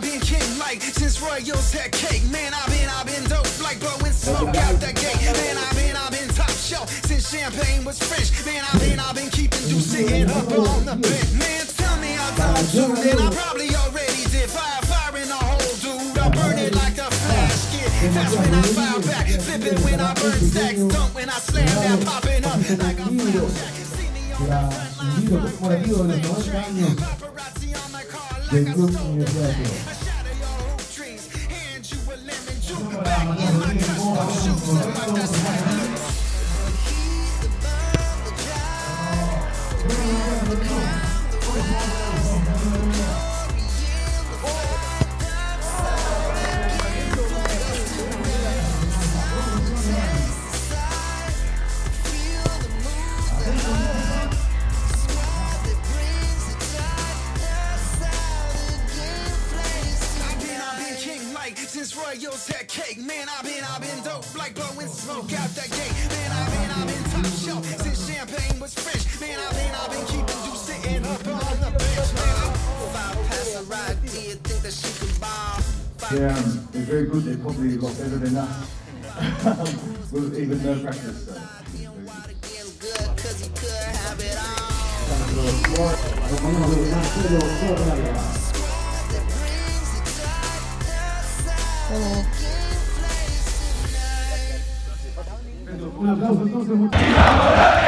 I've been king like since Royals had cake. Man, I've been, I've been dope like blowing smoke out the gate. Man, I've been, I've been top shelf since champagne was fresh. Man, I've been, I've been keeping you sitting up on the bed. Man, tell me I don't then I probably already did fire, fire in the hole, dude. I burn it like a flash kid. That's when I fire back, flipping when I burn stacks, dump when I slam that, popping up like a flashback. See me on the front conmemorativo de I shatter your hoop dreams, hand you a lemon juice Para since Royals had cake. Man, I've been, I've been dope like blowing smoke out the gate. Man, I've been, I've been top shelf since champagne was fresh. Man, I've been, I've been keeping you sitting up on the bench. Man, I'm five past the ride. Do you think that she could bomb? Yeah, they're very good. They probably got better than us. With even no practice. So. Good, Un aplauso entonces.